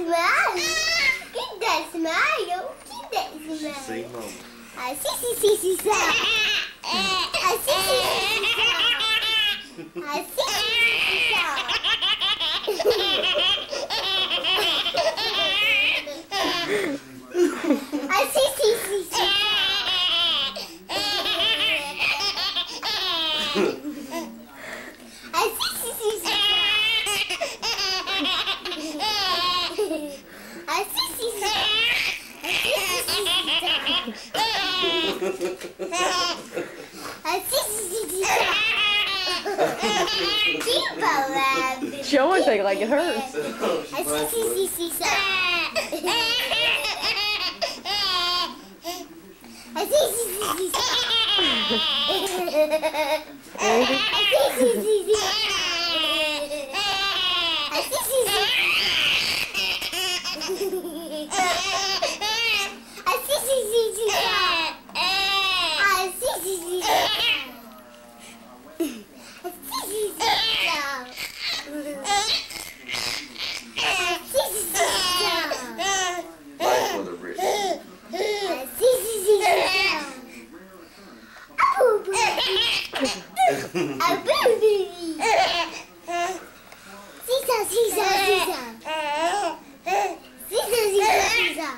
smile. Get that smile. Get that smile. See, mama. I see, see, see, see, see. I see, see, see, see. I see, see, see, see. I see, see, see, see. I see, see, see, see. I see, see, see. I see, see, see, see. I see, see, see, see. Keep around. She act like it hurts. I see, see, see, see, see. I see, see, see, see, see. I see, see, see, see. I see, see, see. I see, see, see, see. I see, see, see, see. I see, see, see, see. Right for the rich. I see, see, see, see. Oh, baby. A baby. Sisa, sisa, sisa. Sisa, sisa, sisa.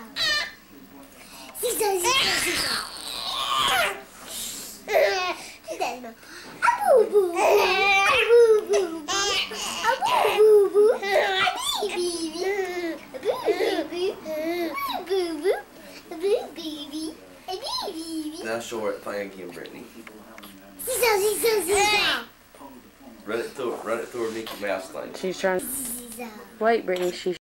Sisa, sisa, sisa. A boo boo. A boo boo. A boo boo boo. A baby. A boo baby. A boo boo. A boo baby. A baby. Now that thing again, Brittany. Run it through, run it through her Mickey Mouse thing. She's trying. Wait, Brittany. She's